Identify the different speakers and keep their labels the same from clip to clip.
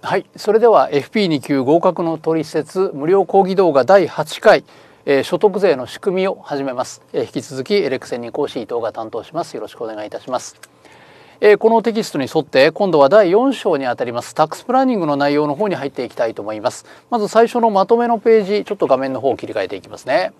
Speaker 1: はい。それでは FP2 級合格の取説無料講義動画第8回、えー、所得税の仕組みを始めます、えー、引き続きエレクセンに講師伊藤が担当します。よろしくお願いいたします。えー、このテキストに沿って今度は第4章にあたりますタックスプランニングの内容の方に入っていきたいと思います。まず最初のまとめのページちょっと画面の方を切り替えていきますね。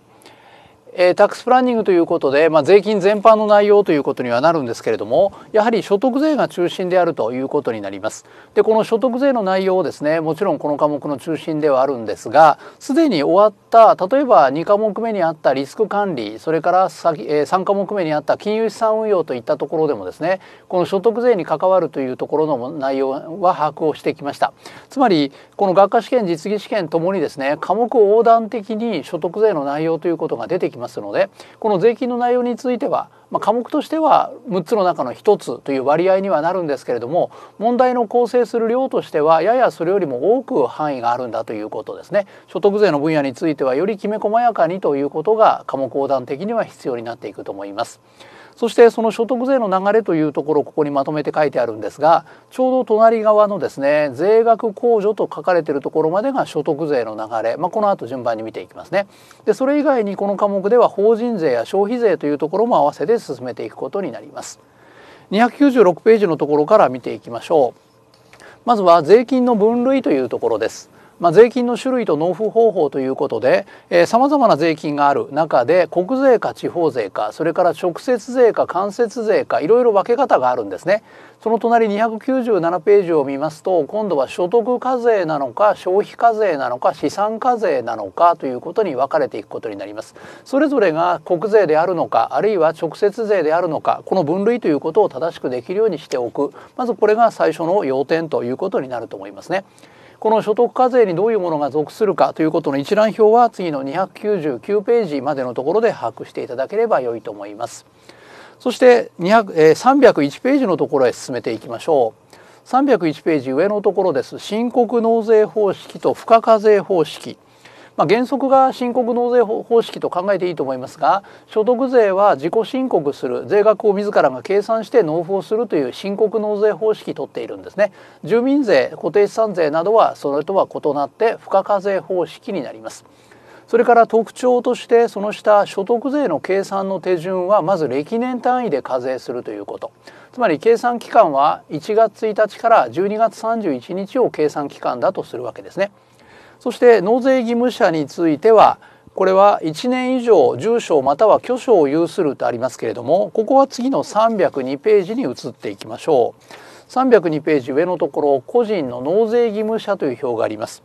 Speaker 1: えー、タックスプランニングということで、まあ、税金全般の内容ということにはなるんですけれどもやはり所得税が中心であるということになります。でこの所得税の内容をですねもちろんこの科目の中心ではあるんですがすでに終わった例えば2科目目にあったリスク管理それから先、えー、3科目目にあった金融資産運用といったところでもですねこの所得税に関わるというところの内容は把握をしてきました。つまりこの学科試験実技試験ともにですね科目横断的に所得税の内容ということが出てきますますのでこの税金の内容については、まあ、科目としては6つの中の1つという割合にはなるんですけれども問題の構成する量としてはややそれよりも多く範囲があるんだということですね。所得税の分野についてはよりきめ細やかにということが科目横断的には必要になっていくと思います。そしてその所得税の流れというところをここにまとめて書いてあるんですがちょうど隣側のですね税額控除と書かれているところまでが所得税の流れ、まあ、この後順番に見ていきますね。でそれ以外にこの科目では法人税や消費税というところも合わせて進めていくことになります。296ページのところから見ていきましょう。まずは税金の分類というところです。まあ、税金の種類と納付方法ということでさまざまな税金がある中で国税か地方税かそれから直接税か間接税かいろいろ分け方があるんですね。その隣297ページを見ますと今度は所得課税なのか消費課税なのか資産課税なのかということに分かれていくことになります。それぞれが国税であるのかあるいは直接税であるのかこの分類ということを正しくできるようにしておくまずこれが最初の要点ということになると思いますね。この所得課税にどういうものが属するかということの一覧表は次の299ページまでのところで把握していただければ良いと思います。そして200、えー、301ページのところへ進めていきましょう。301ページ上のところです。申告納税方式と付加課税方式。まあ、原則が申告納税方式と考えていいと思いますが所得税は自己申告する税額を自らが計算して納付をするという申告納税方式とっているんですね。住民税固定資産税などはそれとは異なって付加課税方式になります。それから特徴としてその下所得税の計算の手順はまず歴年単位で課税するということ。つまり計算期間は1月1日から12月31日を計算期間だとするわけですね。そして納税義務者についてはこれは1年以上住所または居所を有するとありますけれどもここは次の302ページに移っていきましょう。302ページ上のところ個人の納税義務者という表があります。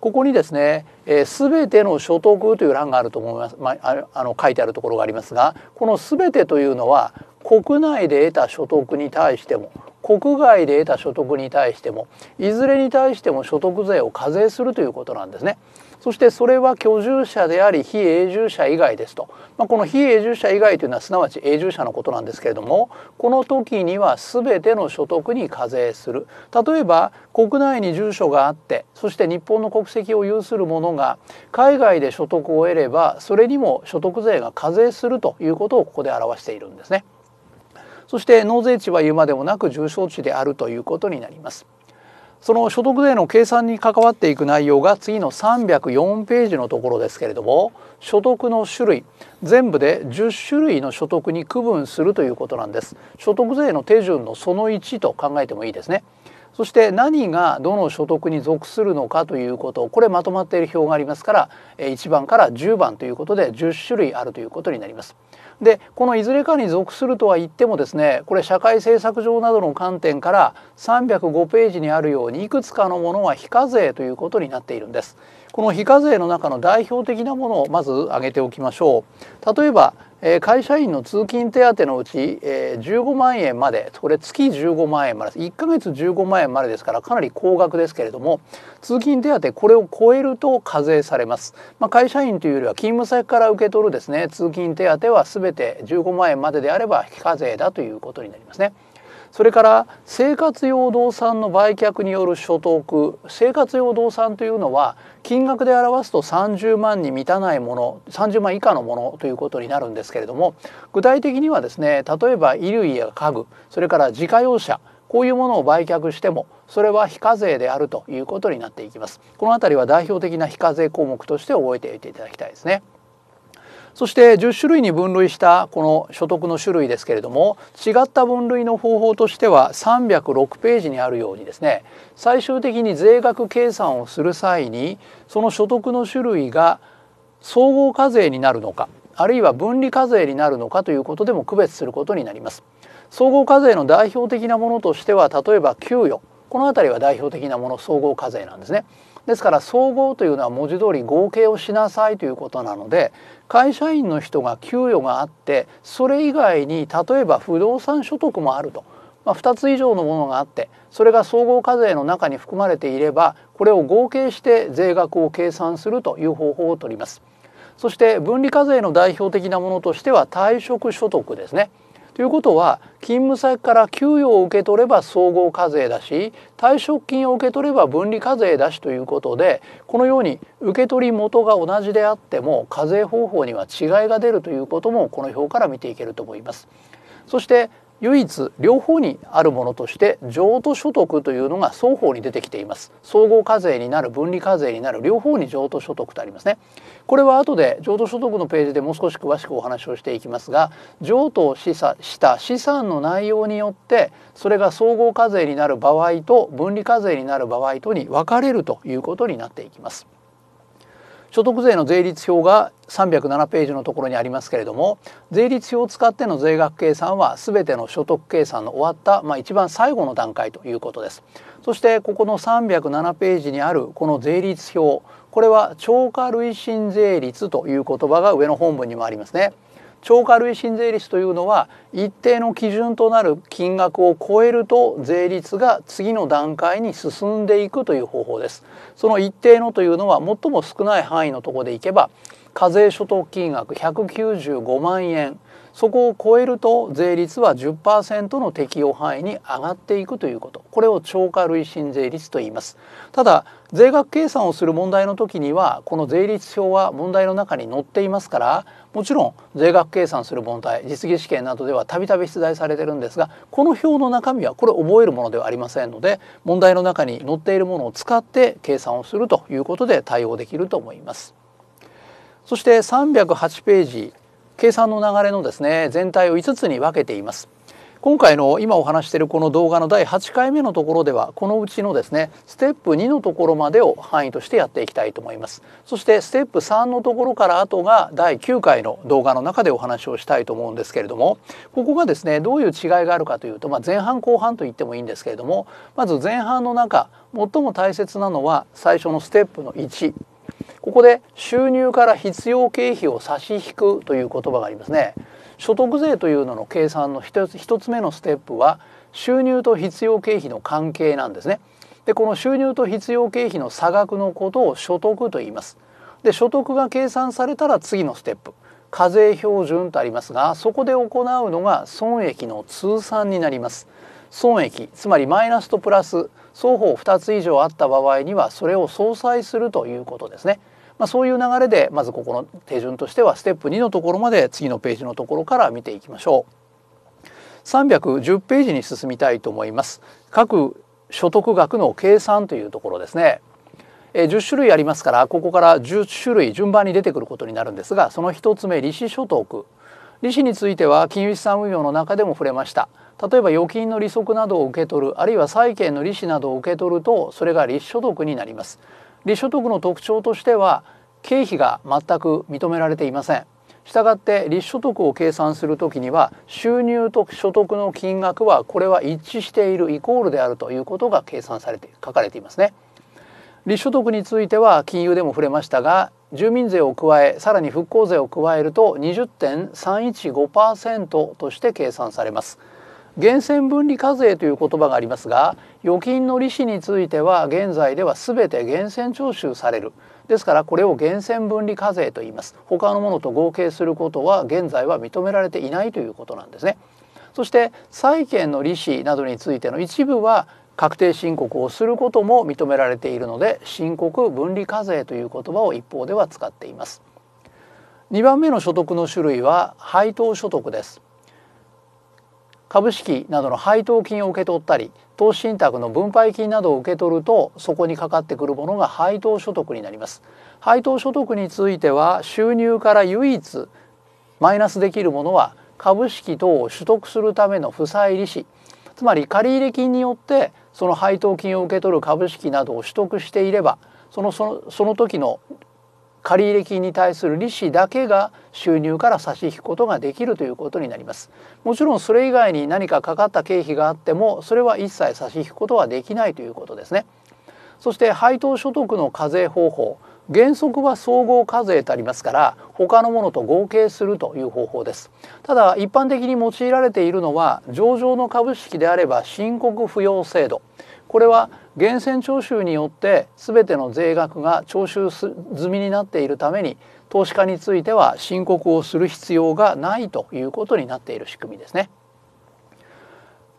Speaker 1: ここにですね、えー、ての所得という欄があると思います、まあ、あの書いてあるところがありますがこのすべてというのは国内で得た所得に対しても国外で得た所得に対してもいずれに対しても所得税を課税するということなんですね。そしてそれは居住者であり非永住者以外ですと、まあ、この非永住者以外というのはすなわち永住者のことなんですけれどもこの時には全ての所得に課税する例えば国内に住所があってそして日本の国籍を有する者が海外で所得を得ればそれにも所得税が課税するということをここで表しているんですね。そして納税地は言うまでもなく重症地であるということになります。その所得税の計算に関わっていく内容が次の304ページのところですけれども所得の種類全部で10種類の所得に区分するということなんです。所得税の手順のその1と考えてもいいですね。そして何がどの所得に属するのかということこれまとまっている表がありますから1番から10番ということで10種類あるということになります。でこのいずれかに属するとは言ってもですねこれ社会政策上などの観点から305ページにあるようにいくつかのものは非課税ということになっているんです。この非課税の中の代表的なものをまず挙げておきましょう。例えば会社員の通勤手当のうち15万円までこれ月15万円まで1ヶ月15万円までですからかなり高額ですけれども通勤手当これを超えると課税されます、まあ、会社員というよりは勤務先から受け取るですね通勤手当は全て15万円までであれば非課税だということになりますね。それから生活用動産の売却による所得生活用動産というのは金額で表すと30万に満たないもの30万以下のものということになるんですけれども具体的にはですね例えば衣類や家具それから自家用車こういうものを売却してもそれは非課税であるということになっていきます。この辺りは代表的な非課税項目として覚えておいていただきたいですね。そして10種類に分類したこの所得の種類ですけれども違った分類の方法としては306ページにあるようにですね最終的に税額計算をする際にその所得の種類が総合課税になるのかあるいは分離課税になるのかということでも区別することになります。総合課税の代表的なものとしては例えば給与この辺りは代表的なもの総合課税なんですね。ですから総合というのは文字通り合計をしなさいということなので会社員の人が給与があってそれ以外に例えば不動産所得もあると、まあ、2つ以上のものがあってそれが総合課税の中に含まれていればこれを合計して税額を計算するという方法をとります。そして分離課税の代表的なものとしては退職所得ですね。ということは勤務先から給与を受け取れば総合課税だし退職金を受け取れば分離課税だしということでこのように受け取り元が同じであっても課税方法には違いが出るということもこの表から見ていけると思います。そして唯一両方にあるものとして譲渡所得というのが双方に出てきています。総合課税になる分離課税になる両方に譲渡所得とありますね。これは後で譲渡所得のページでもう少し詳しくお話をしていきますが譲渡を示唆した資産の内容によってそれが総合課税になる場合と分離課税になる場合とに分かれるということになっていきます。所得税の税率表が307ページのところにありますけれども税率表を使っての税額計算は全ての所得計算の終わった、まあ、一番最後の段階ということです。そしてここの307ページにあるこの税率表これは超過累進税率という言葉が上の本文にもありますね。超過累進税率というのは一定の基準となる金額を超えると税率が次の段階に進んでいくという方法です。その一定のというのは最も少ない範囲のところでいけば課税所得金額195万円。そこを超えると税率は10%の適用範囲に上がっていくということ。これを超過累進税率と言います。ただ税額計算をする問題の時にはこの税率表は問題の中に載っていますからもちろん税額計算する問題実技試験などではたびたび出題されてるんですがこの表の中身はこれ覚えるものではありませんので問題の中に載っているものを使って計算をするということで対応できると思います。そして308ページ計算の流れのですね全体を5つに分けています今回の今お話しているこの動画の第8回目のところではこのうちのですねステップ2のところまでを範囲としてやっていきたいと思いますそしてステップ3のところから後が第9回の動画の中でお話をしたいと思うんですけれどもここがですねどういう違いがあるかというと、まあ、前半後半と言ってもいいんですけれどもまず前半の中最も大切なのは最初のステップの1ここで収入から必要経費を差し引くという言葉がありますね。所得税というのの計算の一つ一つ目のステップは収入と必要経費の関係なんですね。でこの収入と必要経費の差額のことを所得と言います。で所得が計算されたら次のステップ課税標準とありますがそこで行うのが損益の通算になります。損益つまりマイナスとプラス双方2つ以上あった場合にはそれを相殺するということですね。まあ、そういう流れでまずここの手順としてはステップ2のところまで次のページのところから見ていきましょう。310ページに進みたいと思います。各所得額の計算というところですね。え10種類ありますからここから10種類順番に出てくることになるんですがその1つ目利子所得利子については金融資産運用の中でも触れました例えば預金の利息などを受け取るあるいは債券の利子などを受け取るとそれが利子所得になります利所得の特徴としては経費が全く認められていません。したがって利所得を計算するときには収入と所得の金額はこれは一致しているイコールであるということが計算されて書かれていますね。利所得については金融でも触れましたが住民税を加えさらに復興税を加えると20.315%として計算されます。源泉分離課税という言葉がありますが預金の利子については現在では全て源泉徴収される。ですからこれを源泉分離課税と言います。他のものと合計することは現在は認められていないということなんですね。そして債券の利子などについての一部は確定申告をすることも認められているので申告分離課税という言葉を一方では使っています。2番目の所得の種類は配当所得です。株式などの配当金を受け取ったり投資信託の分配金などを受け取るとそこにかかってくるものが配当所得になります。配当所得については収入から唯一マイナスできるものは株式等を取得するための負債利子。つまり借入金によってその配当金を受け取る株式などを取得していればそのそのその時の借入金に対する利子だけが収入から差し引くことができるということになります。もちろんそれ以外に何かかかった経費があってもそれは一切差し引くことはできないということですね。そして配当所得の課税方法。原則は総合課税とありますから他のものと合計するという方法です。ただ一般的に用いられているのは上場の株式であれば申告不要制度。これは源泉徴収によって全ての税額が徴収済みになっているために投資家については申告をする必要がないということになっている仕組みですね。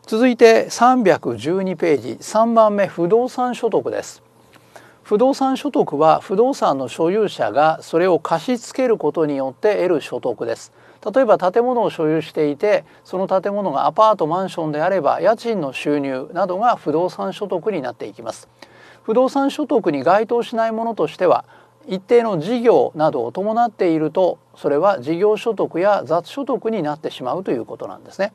Speaker 1: 続いて312ページ3番目不動産所得です。不動産所得は不動産の所有者がそれを貸し付けることによって得る所得です。例えば建物を所有していてその建物がアパートマンションであれば家賃の収入などが不動産所得になっていきます。不動産所得に該当しないものとしては一定の事業などを伴っているとそれは事業所得や雑所得になってしまうということなんですね。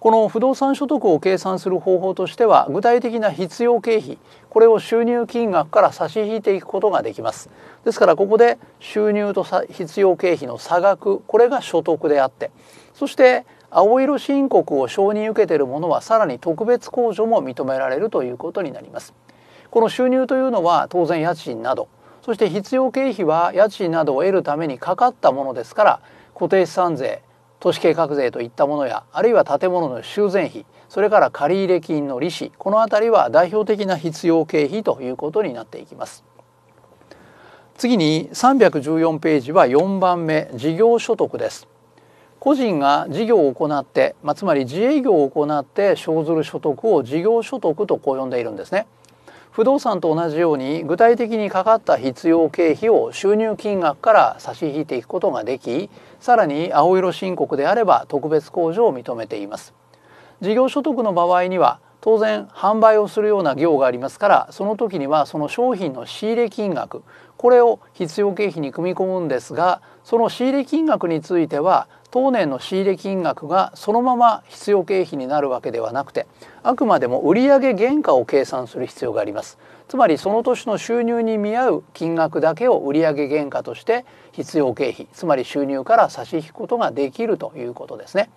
Speaker 1: この不動産所得を計算する方法としては具体的な必要経費これを収入金額から差し引いていくことができます。ですからここで収入と必要経費の差額これが所得であってそして青色申告を承認受けているものはさらに特別控除も認められるということになります。この収入というのは当然家賃などそして必要経費は家賃などを得るためにかかったものですから固定資産税都市計画税といったものやあるいは建物の修繕費それから借入金の利子この辺りは代表的な必要経費ということになっていきます。次に314ページは4番目事業所得です。個人が事業を行って、まあ、つまり自営業を行って生ずる所得を事業所得とこう呼んでいるんですね。不動産と同じように具体的にかかった必要経費を収入金額から差し引いていくことができさらに青色申告であれば特別控除を認めています。事業所得の場合には当然販売をするような業がありますからその時にはその商品の仕入れ金額これを必要経費に組み込むんですがその仕入れ金額については当年の仕入れ金額がそのまま必要経費になるわけではなくてあくまでも売上原価を計算する必要があります。つまりその年の収入に見合う金額だけを売上原価として必要経費つまり収入から差し引くことができるということですね。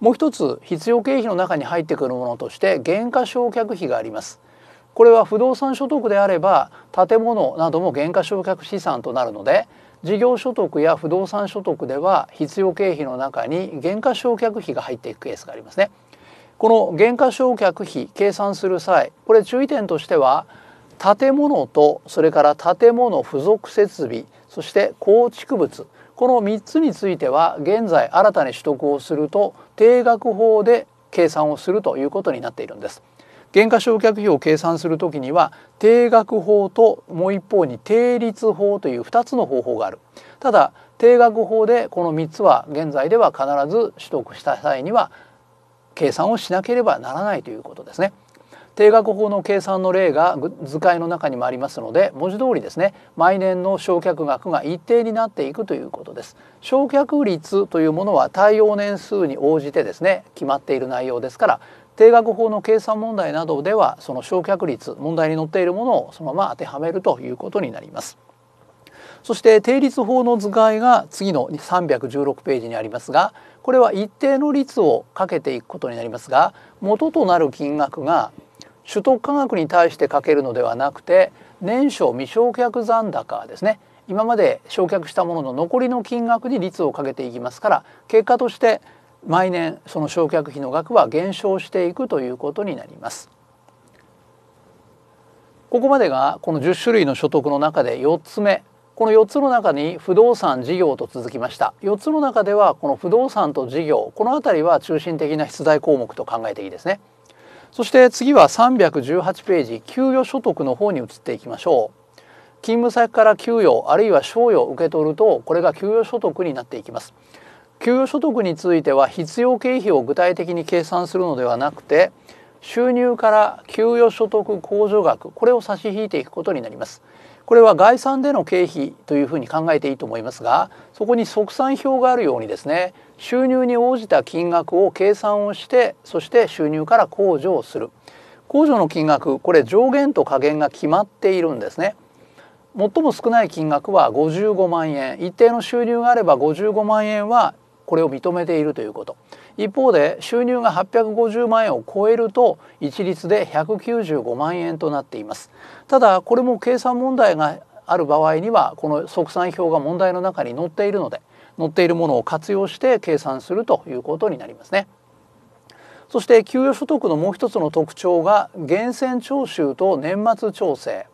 Speaker 1: もう一つ必要経費の中に入ってくるものとして減価償却費があります。これは不動産所得であれば建物なども減価償却資産となるので事業所得や不動産所得では必要経費の中に減価償却費が入っていくケースがありますね。この減価償却費計算する際これ注意点としては建物とそれから建物付属設備そして構築物この3つについては現在新たに取得をすると定額法で計算をするということになっているんです。減価償却費を計算するときには定額法ともう一方に定率法という2つの方法があるただ定額法でこの3つは現在では必ず取得した際には計算をしなければならないということですね。定額法の計算の例が図解の中にもありますので文字通りですね毎年の償却額が一定になっていくということです償却率というものは対応年数に応じてですね決まっている内容ですから定額法の計算問題などではその償却率問題に載っているものをそのまま当てはめるということになります。そして定率法の図解が次の316ページにありますがこれは一定の率をかけていくことになりますが元となる金額が取得価格に対してかけるのではなくて年初未償却残高ですね今まで償却したものの残りの金額に率をかけていきますから結果として毎年その償却費の額は減少していくということになります。ここまでがこの10種類の所得の中で4つ目。この4つの中に不動産事業と続きました。4つの中ではこの不動産と事業。この辺りは中心的な出題項目と考えていいですね。そして次は318ページ。給与所得の方に移っていきましょう。勤務先から給与あるいは賞与を受け取るとこれが給与所得になっていきます。給与所得については必要経費を具体的に計算するのではなくて収入から給与所得控除額これを差し引いていくことになります。これは概算での経費というふうに考えていいと思いますがそこに測算表があるようにですね収入に応じた金額を計算をしてそして収入から控除をする。控除の金額これ上限と下限が決まっているんですね。最も少ない金額は55万円。一定の収入があれば55万円はこれを認めているということ。一方で収入が850万円を超えると一律で195万円となっています。ただこれも計算問題がある場合にはこの測算表が問題の中に載っているので載っているものを活用して計算するということになりますね。そして給与所得のもう一つの特徴が源泉徴収と年末調整。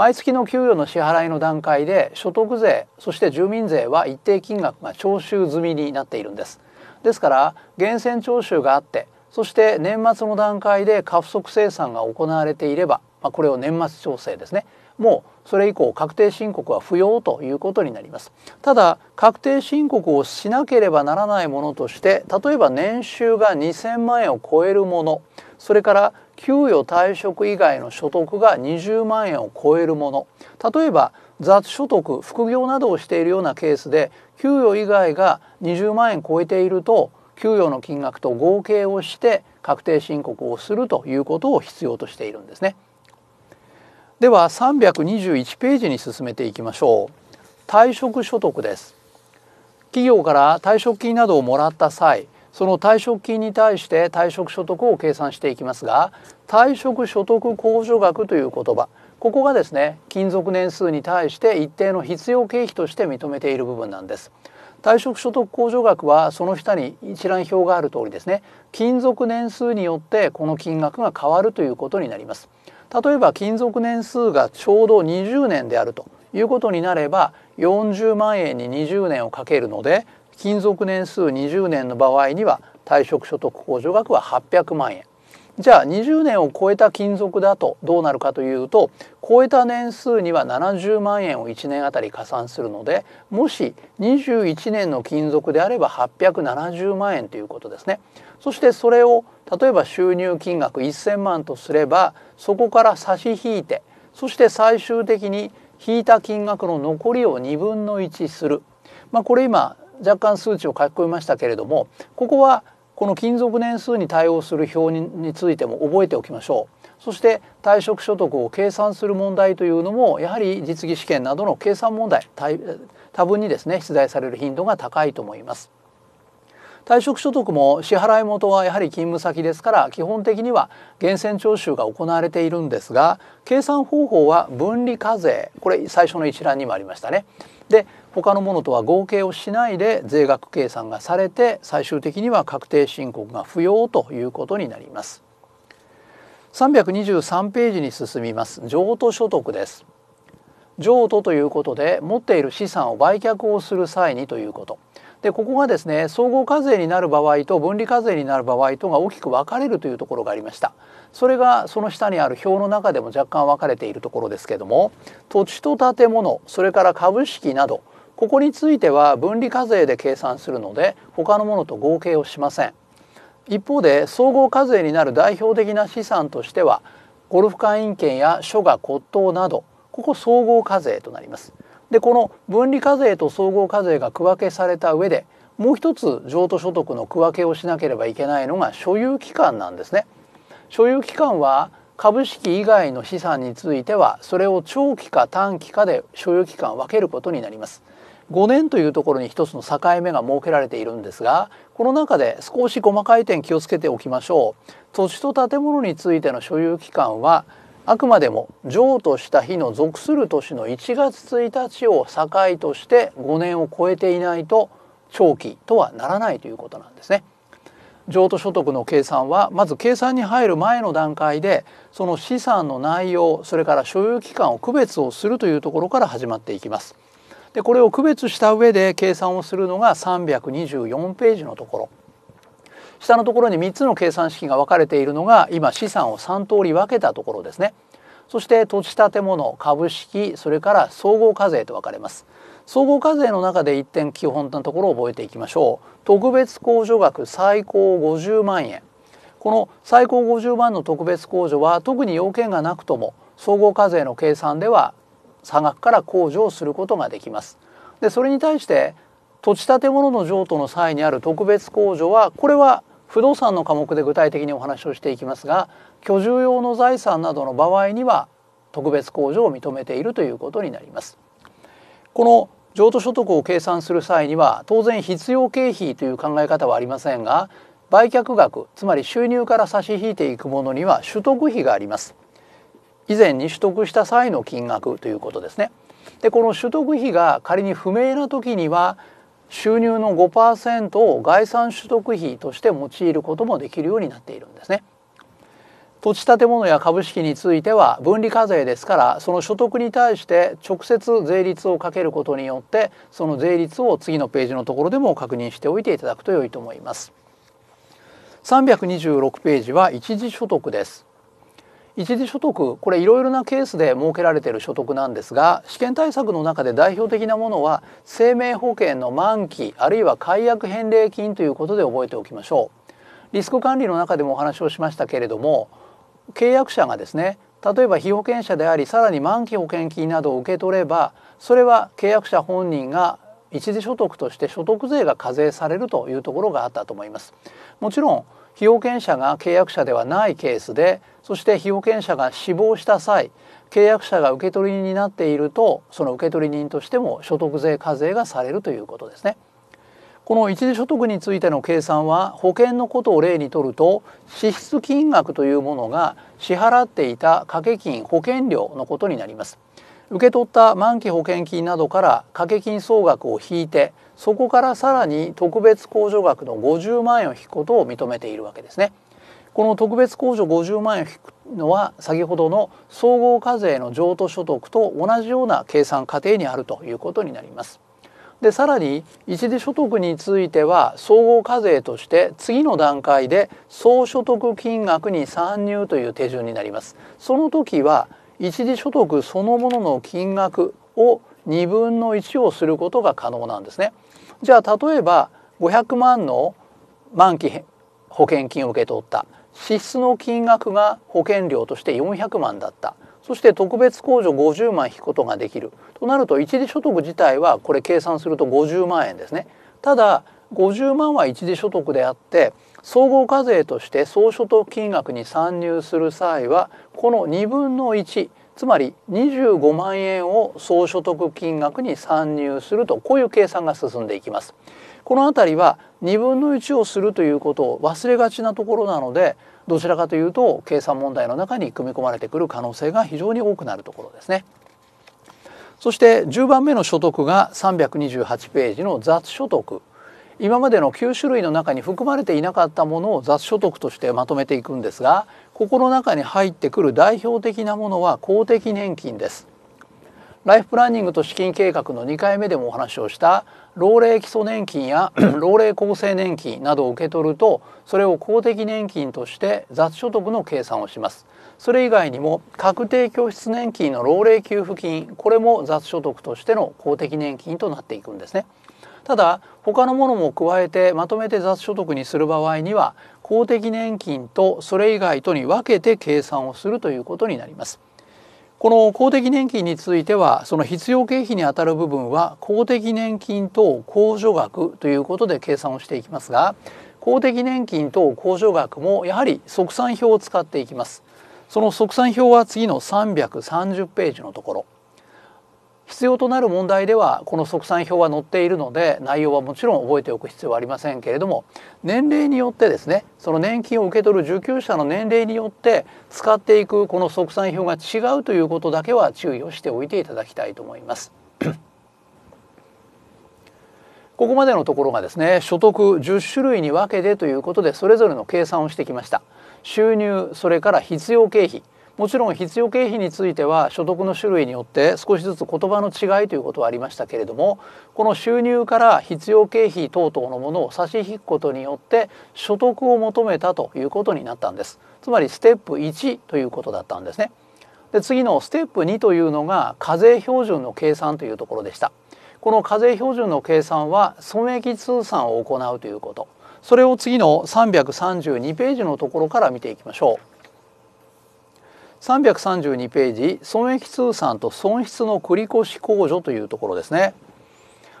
Speaker 1: 毎月の給与の支払いの段階で所得税そして住民税は一定金額が徴収済みになっているんです。ですから源泉徴収があってそして年末の段階で過不足生産が行われていれば、まあ、これを年末調整ですね。もうそれ以降確定申告は不要ということになります。ただ確定申告をしなければならないものとして例えば年収が2,000万円を超えるものそれから給与退職以外の所得が20万円を超えるもの例えば雑所得副業などをしているようなケースで給与以外が20万円超えていると給与の金額と合計をして確定申告をするということを必要としているんですね。では321ページに進めていきましょう。退職所得です。企業から退職金などをもらった際その退職金に対して退職所得を計算していきますが退職所得控除額という言葉ここがですね勤続年数に対して一定の必要経費として認めている部分なんです。退職所得控除額はその下に一覧表がある通りですね勤続年数によってこの金額が変わるということになります。例えば勤続年数がちょうど20年であるということになれば40万円に20年をかけるので勤続年数20年の場合には退職所得控除額は800万円じゃあ20年を超えた勤続だとどうなるかというと超えた年数には70万円を1年あたり加算するのでもし21年の勤続であれば870万円ということですね。そしてそれを例えば収入金額1,000万とすればそこから差し引いてそして最終的に引いた金額の残りを2分の1する、まあ、これ今若干数値を書き込みましたけれどもここはこの勤続年数に対応する表についても覚えておきましょう。そして退職所得を計算する問題というのもやはり実技試験などの計算問題多分にですね出題される頻度が高いと思います。退職所得も支払い元はやはり勤務先ですから基本的には源泉徴収が行われているんですが計算方法は分離課税これ最初の一覧にもありましたね。で他のものとは合計をしないで税額計算がされて最終的には確定申告が不要ということになります。323ページに進みます。譲渡所得です。譲渡ということで持っている資産を売却をする際にということ。でここがですね総合課税になる場合と分離課税になる場合とが大きく分かれるというところがありました。それがその下にある表の中でも若干分かれているところですけども土地と建物それから株式などここについては分離課税で計算するので他のものと合計をしません。一方で総合課税になる代表的な資産としてはゴルフ会員権や書画骨董などここ総合課税となります。でこの分離課税と総合課税が区分けされた上でもう一つ譲渡所得の区分けをしなければいけないのが所有期間なんですね。所有期間は株式以外の資産についてはそれを長期か短期かで所有期間を分けることになります。5年というところに一つの境目が設けられているんですがこの中で少し細かい点気をつけておきましょう土地と建物についての所有期間はあくまでも譲渡した日の属する年の1月1日を境として5年を超えていないと長期とはならないということなんですね。譲渡所得の計算はまず計算に入る前の段階でその資産の内容それから所有期間を区別をするというところから始まっていきます。でこれを区別した上で計算をするのが324ページのところ。下のところに3つの計算式が分かれているのが今資産を3通り分けたところですね。そして土地建物株式それから総合課税と分かれます。総合課税の中で一点基本なところを覚えていきましょう。特別控除額最高50万円。この最高50万の特別控除は特に要件がなくとも総合課税の計算では差額から控除をすることができますでそれに対して土地建物の譲渡の際にある特別控除はこれは不動産の科目で具体的にお話をしていきますが居住用の財産などの場合には特別控除を認めているということになります。この譲渡所得を計算する際には当然必要経費という考え方はありませんが売却額つまり収入から差し引いていくものには取得費があります以前に取得した際の金額ということですねでこの取得費が仮に不明な時には収入の5%を概算取得費として用いることもできるようになっているんですね土地建物や株式については分離課税ですからその所得に対して直接税率をかけることによってその税率を次のページのところでも確認しておいていただくと良いと思います。326ページは一時所得です。一時所得これいろいろなケースで設けられている所得なんですが試験対策の中で代表的なものは生命保険の満期あるいは解約返礼金ということで覚えておきましょう。リスク管理の中でもお話をしましたけれども契約者がですね例えば被保険者でありさらに満期保険金などを受け取ればそれは契約者本人が一時所得として所得税が課税されるというところがあったと思います。もちろん被保険者が契約者ではないケースでそして被保険者が死亡した際契約者が受取人になっているとその受取人としても所得税課税がされるということですね。この一時所得についての計算は保険のことを例にとると支出金額というものが支払っていた掛け金保険料のことになります。受け取った満期保険金などから掛け金総額を引いてそこからさらに特別控除額の50万円を引くことを認めているわけですね。この特別控除50万円を引くのは先ほどの総合課税の譲渡所得と同じような計算過程にあるということになります。でさらに一時所得については総合課税として次の段階で総所得金額に参入という手順になります。その時は一時所得そのものの金額を2分の1をすることが可能なんですね。じゃあ例えば500万の満期保険金を受け取った。支出の金額が保険料として400万だった。そして特別控除50万引くことができる。となると一時所得自体はこれ計算すると50万円ですね。ただ50万は一時所得であって総合課税として総所得金額に参入する際はこの2分の1つまり25万円を総所得金額に参入するとこういう計算が進んでいきます。この辺りは2分の1をするということを忘れがちなところなのでどちらかというと計算問題の中に組み込まれてくる可能性が非常に多くなるところですね。そして10番目の所得が328ページの雑所得今までの9種類の中に含まれていなかったものを雑所得としてまとめていくんですがここの中に入ってくる代表的なものは公的年金です。ライフプランニングと資金計画の2回目でもお話をした老齢基礎年金や 老齢厚生年金などを受け取るとそれを公的年金として雑所得の計算をしますそれ以外にも確定拠出年金の老齢給付金これも雑所得としての公的年金となっていくんですねただ他のものも加えてまとめて雑所得にする場合には公的年金とそれ以外とに分けて計算をするということになります。この公的年金についてはその必要経費にあたる部分は公的年金等控除額ということで計算をしていきますが公的年金等控除額もやはり速算表を使っていきます。その速算表は次の330ページのところ。必要となる問題ではこの速算表は載っているので内容はもちろん覚えておく必要はありませんけれども年齢によってですねその年金を受け取る受給者の年齢によって使っていくこの速算表が違うということだけは注意をしておいていただきたいと思います。ここまでのところがですね所得10種類に分けてということでそれぞれの計算をしてきました。収入それから必要経費もちろん必要経費については所得の種類によって少しずつ言葉の違いということはありましたけれどもこの収入から必要経費等々のものを差し引くことによって所得を求めたということになったんです。つまりステップ1ということだったんですね。で次のステップ2というのが課税標準の計算というところでした。この課税標準の計算は損益通算を行うということ。それを次の332ページのところから見ていきましょう。332ページ損益通算と損失の繰越控除というところですね。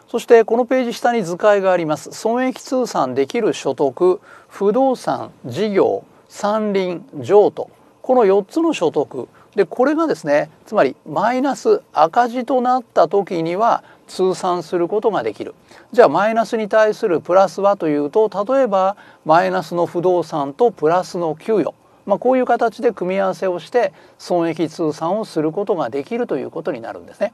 Speaker 1: そしてこのページ下に図解があります。損益通算できる所得不動産事業山林譲渡。この4つの所得。でこれがですねつまりマイナス赤字となった時には通算することができる。じゃあマイナスに対するプラスはというと例えばマイナスの不動産とプラスの給与。まあ、こういう形で組み合わせをして損益通算をすることができるということになるんですね。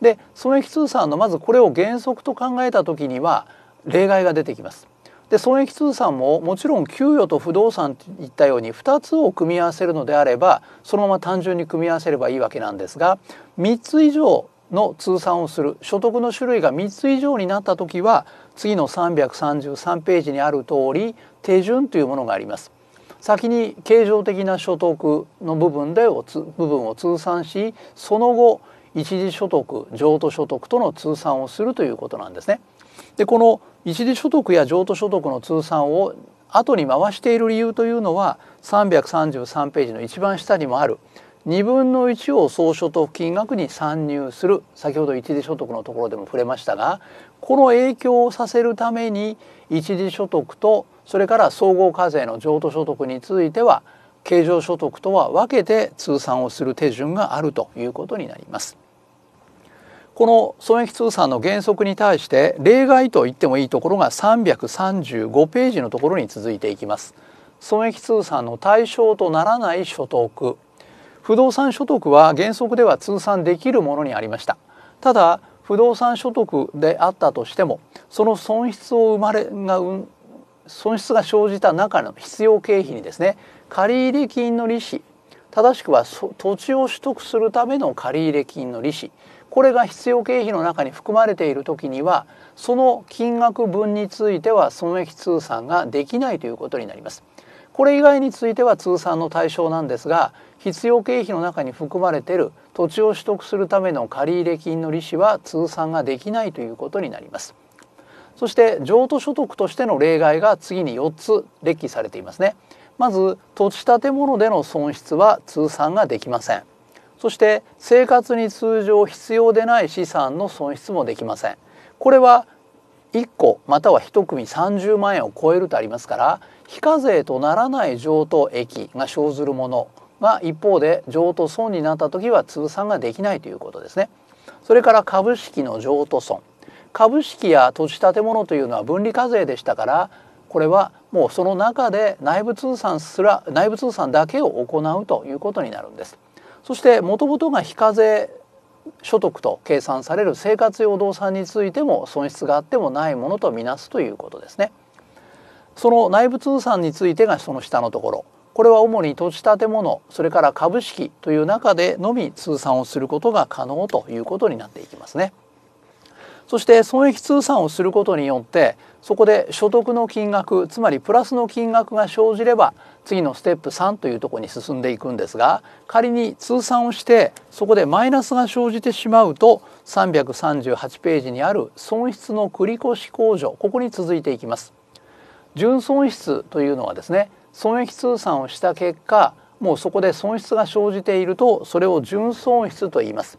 Speaker 1: で損益通算のまずこれを原則と考えた時には例外が出てきます。で損益通算ももちろん給与と不動産といったように2つを組み合わせるのであればそのまま単純に組み合わせればいいわけなんですが3つ以上の通算をする所得の種類が3つ以上になった時は次の333ページにある通り手順というものがあります。先に経常的な所得の部分で部分を通算しその後一時所得譲渡所得との通算をするということなんですね。でこの一時所得や譲渡所得の通算を後に回している理由というのは333ページの一番下にもある2分の1を総所得金額に算入する先ほど一時所得のところでも触れましたがこの影響をさせるために一時所得とそれから総合課税の譲渡所得については経常所得とは分けて通算をする手順があるということになります。この損益通算の原則に対して例外と言ってもいいところが335ページのところに続いていきます。損益通算の対象とならない所得不動産所得は原則では通算できるものにありましたただ不動産所得であったとしてもその損失を生まれが損失が生じた中の必要経費にですね借入金の利子正しくは土地を取得するための借入金の利子これが必要経費の中に含まれている時にはその金額分については損益通算ができないということになります。これ以外については通算の対象なんですが必要経費の中に含まれている土地を取得するための借入金の利子は通算ができないということになります。そして譲渡所得としての例外が次に4つ列記されていますね。まず土地建物での損失は通算ができません。そして生活に通常必要でない資産の損失もできませんこれは1個または1組30万円を超えるとありますから非課税とならない譲渡益が生ずるものが一方で譲渡損になった時は通算ができないということですねそれから株式の譲渡損株式や土地建物というのは分離課税でしたからこれはもうその中で内部通算すら内部通算だけを行うということになるんですそしてもともとが非課税所得と計算される生活用動産についても損失があってもないものとみなすということですね。その内部通算についてがその下のところこれは主に土地建物それから株式という中でのみ通算をすることが可能ということになっていきますね。そして損益通算をすることによってそこで所得の金額つまりプラスの金額が生じれば次のステップ3というところに進んでいくんですが仮に通算をしてそこでマイナスが生じてしまうと338ページにある損失の繰越控除ここに続いていきます。純損失というのはですね損益通算をした結果もうそこで損失が生じているとそれを純損失と言います。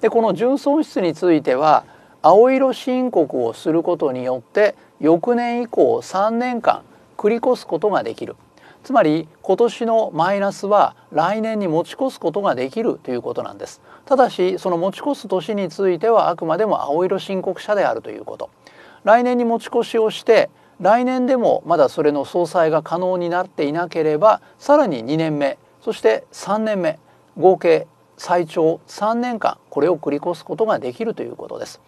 Speaker 1: でこの純損失については青色申告をすることによって翌年以降3年間繰り越すことができる。つまり今年のマイナスは来年に持ち越すことができるということなんです。ただしその持ち越す年についてはあくまでも青色申告者であるということ。来年に持ち越しをして来年でもまだそれの総裁が可能になっていなければさらに2年目そして3年目合計最長3年間これを繰り越すことができるということです。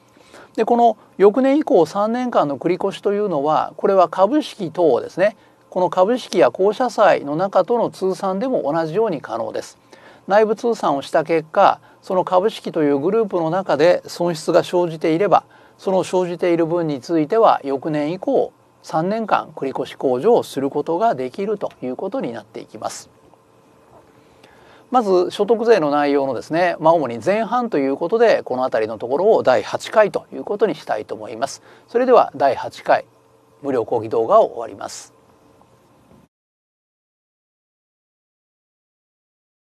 Speaker 1: でこの翌年以降3年間の繰越というのはこれは株式等ですねこの株式や公社債の中との通算でも同じように可能です。内部通算をした結果その株式というグループの中で損失が生じていればその生じている分については翌年以降3年間繰越控除をすることができるということになっていきます。まず所得税の内容のですね、まあ、主に前半ということでこの辺りのところを第8回ということにしたいと思います。それでは第8回無料講義動画を終わります。